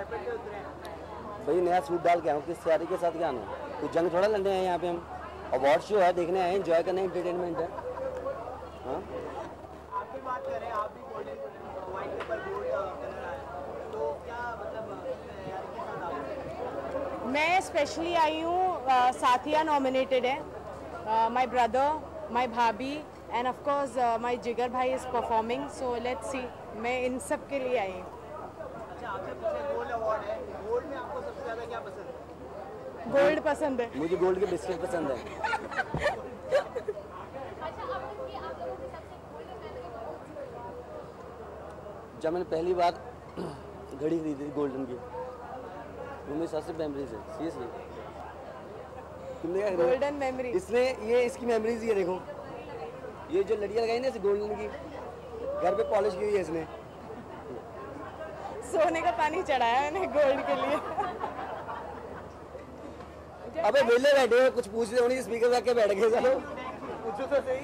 भाई नया सूट डाल के हूँ किस तैयारी के साथ क्या आना है? कुछ जंग थोड़ा लड़ने आए यहाँ पे हम? अवार्ड शो है देखने आए एंजॉय करने एंटरटेनमेंट है। हाँ? आप भी बात करें आप भी golden white paper gold colour आया तो क्या मतलब तैयारी के साथ आप मैं स्पेशली आई हूँ साथिया नॉमिनेटेड है। My brother my bhabhi and of course my jigar bhai is performing so let's see मैं इन सब के लिए आई हूँ। गोल्ड अवार्ड है। गोल्ड में आपको सबसे ज़्यादा क्या पसंद है? गोल्ड पसंद है। मुझे गोल्ड के बिस्किट पसंद है। जब मैंने पहली बार घड़ी खरीदी थी गोल्डन की वो मेरी सबसे मेमोरीज है। सीरियसली तुमने क्या गोल्डन मेमोरी इसने ये इसकी मेमोरीज ये देखो। ये जो लड़िया लगाई ना इसे गोल्डन की घर पे पॉलिश की हुई है इसने। सोने का पानी चढ़ाया मैंने गोल्ड के लिए। अबे वेले बैठे हो कुछ पूछ रहे हो नहीं स्पीकर रख के बैठ गए चलो। पूछो तो सही।